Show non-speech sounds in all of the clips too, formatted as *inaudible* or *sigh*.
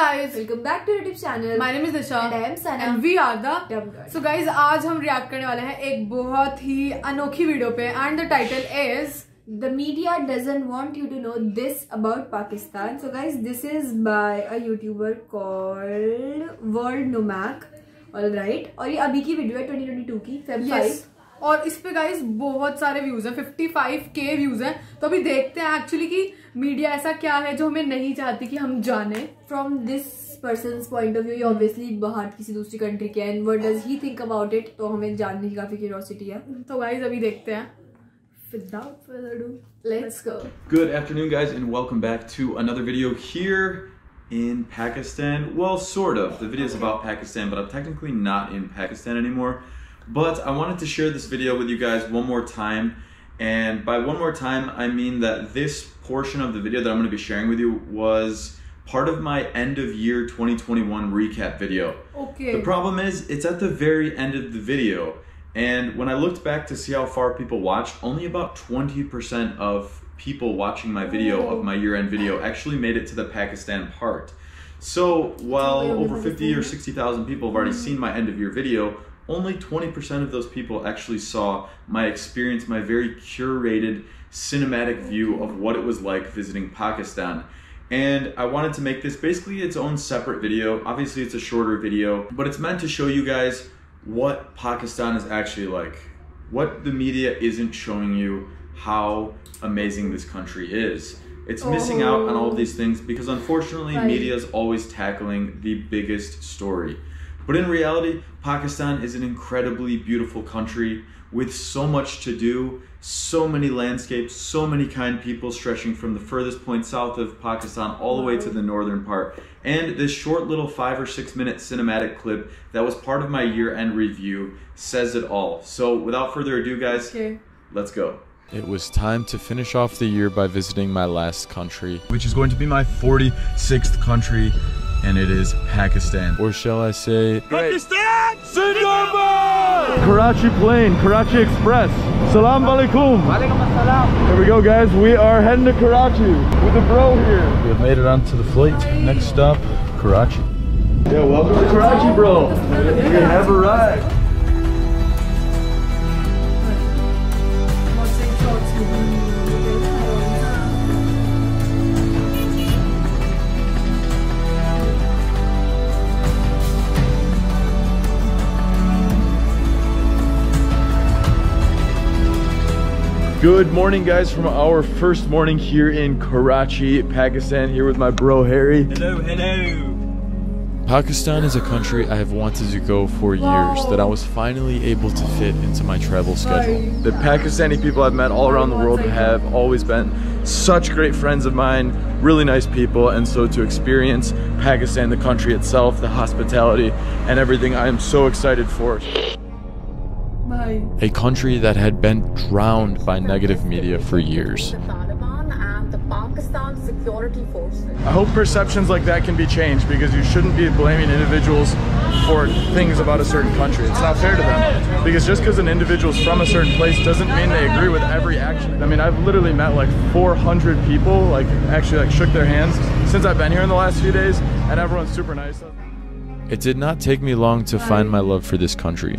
guys, Welcome back to YouTube channel. my name is Disha And I am Sana. and we are the Dumb Girl. So guys, आज हम react करने वाले हैं एक बहुत ही अनोखी वीडियो पे and the title is the media doesn't want you to know this about Pakistan. So guys, this is by a YouTuber called World Nomak. Alright. और ये अभी की वीडियो है 2022 की Feb 5. और इस पे गाइस बहुत सारे व्यूज़ हैं 55 के व्यूज़ हैं तो अभी देखते हैं एक्चुअली कि मीडिया ऐसा क्या है जो हमें नहीं चाहती कि हम जाने From this person's point of view, ये obviously बाहर किसी दूसरी कंट्री के हैं. And what does he think about it? तो हमें जानने की काफ़ी curiosity है. तो गाइस अभी देखते हैं without further ado Let's go. Good afternoon, guys, and welcome back to another video here in Pakistan. Well, sort of. The video is about Pakistan, but I'm technically not in Pakistan anymore. But I wanted to share this video with you guys one more time. And by one more time, I mean that this portion of the video that I'm going to be sharing with you was part of my end of year 2021 recap video. Okay. The problem is, it's at the very end of the video. And when I looked back to see how far people watched, only about 20% of people watching my video of my year end video actually made it to the Pakistan part. So while over 50 or 60,000 people have already seen my end of year video, only 20% of those people actually saw my experience, my very curated cinematic view of what it was like visiting Pakistan. And I wanted to make this basically its own separate video. Obviously, it's a shorter video, but it's meant to show you guys what Pakistan is actually like. What the media isn't showing you how amazing this country is. It's missing out on all of these things because unfortunately, Right. media is always tackling the biggest story. But in reality, Pakistan is an incredibly beautiful country with so much to do, so many landscapes, so many kind people stretching from the furthest point south of Pakistan all the way to the northern part. And this short little five or six minute cinematic clip that was part of my year end review says it all. So without further ado, guys, let's go. It was time to finish off the year by visiting my last country, Which is going to be my 46th country, and it is Pakistan. or shall I say, Pakistan! Zindabad! Karachi plane, Karachi Express. Salam alaikum. Here we go, guys. We are heading to Karachi with the bro here. We have made it onto the flight. Next stop, Karachi. Yeah, welcome to Karachi, bro. We have arrived. Good morning, guys, from our first morning here in Karachi, Pakistan. Here with my bro Harry. Hello, hello. Pakistan is a country I have wanted to go for years that I was finally able to fit into my travel schedule. The Pakistani people I've met all around the world have always been such great friends of mine, really nice people, and so to experience Pakistan, the country itself, the hospitality, and everything, I am so excited for. भाई A country that had been drowned by negative media for years. the Taliban and the Pakistan security forces. I hope perceptions like that can be changed because you shouldn't be blaming individuals for things about a certain country. It's not fair to them. Because just because an individual's from a certain place doesn't mean they agree with every action. I mean, I've literally met like 400 people, like actually like shook their hands since I've been here in the last few days, and everyone's super nice. It did not take me long to find my love for this country.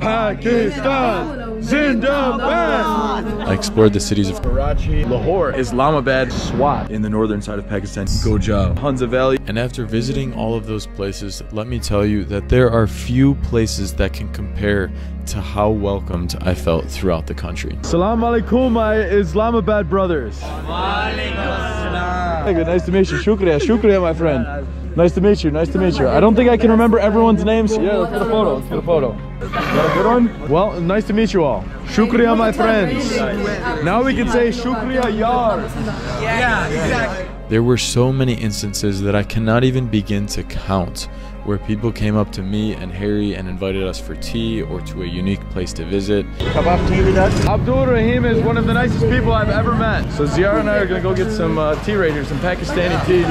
Pakistan, Zindabad! I explored the cities of Karachi, Lahore, Islamabad, Swat in the northern side of Pakistan, Gojal, Hunza Valley, And after visiting all of those places, let me tell you that there are few places that can compare to how welcomed I felt throughout the country. Salam alaikum, my Islamabad brothers. Hey, good, nice to meet you. Shukriya, shukriya, my friend. Nice to meet you, nice to meet you. I don't think I can remember everyone's names. Yeah, let's get a photo, let's get a photo. Got a good one? Well, nice to meet you all. Shukriya, my friends. Now we can say shukriya, yar. There were so many instances that I cannot even begin to count where people came up to me and Harry and invited us for tea or to a unique place to visit. Abdul Rahim is one of the nicest people I've ever met. So Ziara and I are gonna go get some uh, tea right here, some Pakistani tea. *laughs*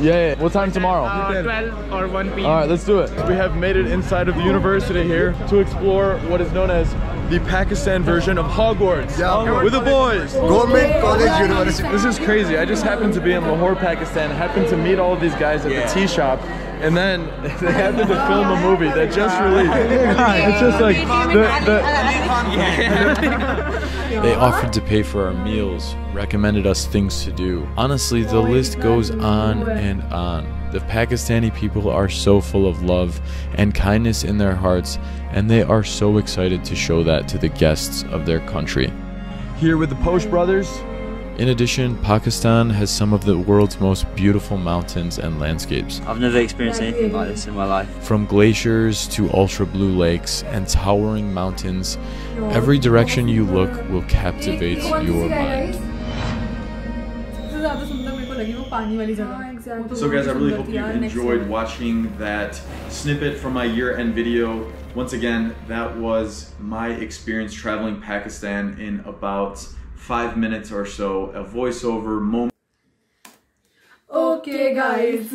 Yeah, yeah. What time tomorrow? Uh, 12 or 1 p.m. All right, let's do it. We have made it inside of the university here to explore what is known as the Pakistan version of Hogwarts Yeah. with the boys. Government College University. This is crazy. I just happened to be in Lahore, Pakistan. Happened to meet all of these guys at the tea shop. And then *laughs* they happened to film a movie that just released. It's just like the, the, They offered to pay for our meals, recommended us things to do. Honestly, the list goes on and on. The Pakistani people are so full of love and kindness in their hearts, and they are so excited to show that to the guests of their country. here with the Posh brothers. In addition, Pakistan has some of the world's most beautiful mountains and landscapes. I've never experienced anything like this in my life. From glaciers to ultra blue lakes and towering mountains, every direction you look will captivate your mind. लगी वो पानी वाली जगह हाँ, exactly. तो So, guys, I really hope you enjoyed watching that snippet from my year end video. Once again, that was my experience traveling Pakistan in about five minutes or so. A voiceover moment. Okay guys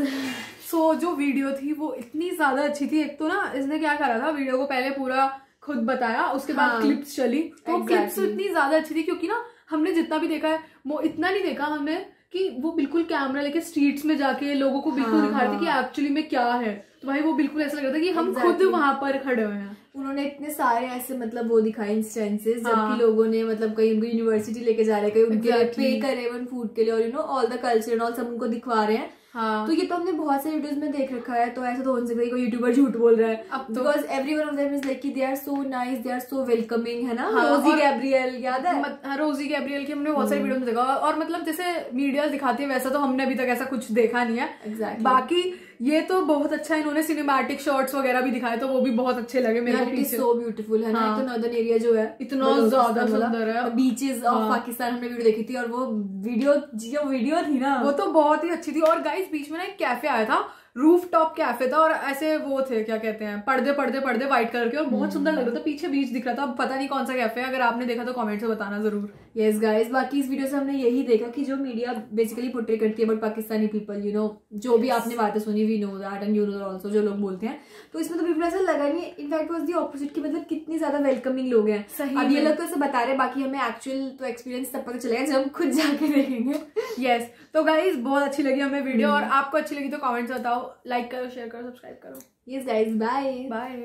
so जो video थी वो इतनी ज़्यादा अच्छी थी एक तो ना इसने क्या करा था वीडियो को पहले पूरा खुद बताया उसके बाद हाँ। क्लिप्स चली तो Exactly. क्लिप्स इतनी ज़्यादा अच्छी थी क्योंकि ना हमने जितना भी देखा है वो इतना नहीं देखा हमने कि वो बिल्कुल कैमरा लेके स्ट्रीट्स में जाके लोगों को बिल्कुल हाँ, दिखा रहे थे कि हाँ। एक्चुअली में क्या है तो भाई वो बिल्कुल ऐसा लग रहा था कि हम खुद Exactly. वहाँ पर खड़े हुए हैं उन्होंने इतने सारे ऐसे मतलब वो दिखाए इंस्टेंसेस हाँ। जबकि लोगों ने मतलब कहीं उनको यूनिवर्सिटी लेके जा रहे हैं कहीं उनके Exactly. पे करे वन फ़ूड के लिए और you know all the culture and all सब उनको दिखवा रहे हैं हाँ। तो ये तो हमने बहुत सारे वीडियोस में देख रखा है तो ऐसा तो हो नहीं सकता कोई यूट्यूबर झूठ बोल रहा है। अब तो- because every one of them is like they are so nice they are so welcoming है ना? हाँ, रोजी गैब्रियल याद है? मत- हाँ, रोजी गैब्रियल की हमने बहुत सारी वीडियो में देखा। और मतलब जैसे मीडिया दिखाती है वैसा तो हमने अभी तक ऐसा कुछ देखा नहीं है। Exactly. बाकी ये तो बहुत अच्छा है इन्होंने सिनेमैटिक शॉट्स वगैरह भी दिखाए तो वो भी बहुत अच्छे लगे मेरे को पीछे सो ब्यूटीफुल है ना हाँ। तो नॉर्दर्न एरिया जो है इतना ज़्यादा सुंदर है। Beaches of. पाकिस्तान हमने वीडियो देखी थी और वो वीडियो जो वीडियो थी ना वो तो बहुत ही अच्छी थी और गाइस बीच में ना एक कैफ़े आया था रूफ टॉप कैफ़े था और ऐसे वो थे क्या कहते हैं पर्दे पर्दे पर्दे व्हाइट कलर के और बहुत सुंदर लग रहा था। पीछे बीच दिख रहा था। अब पता नहीं कौन सा कैफ़े है। अगर आपने देखा तो कमेंट से बताना ज़रूर। यस गाइस बाकी इस वीडियो से हमने यही देखा कि जो मीडिया बेसिकली पोर्ट्रे करती है but Pakistani people you know जो भी आपने बातें सुनी we know that and you know also जो लोग बोलते हैं। तो इसमें तो बिल्कुल ऐसा लगा नहीं इनफैक्ट वॉज़ दी ऑपोजिट की मतलब कितनी ज़्यादा वेलकमिंग लोग हैं। अब ये। लोग तो ऐसे बता रहे हैं बाकी हमें एक्चुअल तो एक्सपीरियंस तब पता चलेगा जब हम खुद जाके देखेंगे। यस तो गाइज़ बहुत अच्छी लगी हमें वीडियो और आपको अच्छी लगी तो कॉमेंट्स बताओ लाइक करो शेयर करो सब्सक्राइब करो। Yes guys bye bye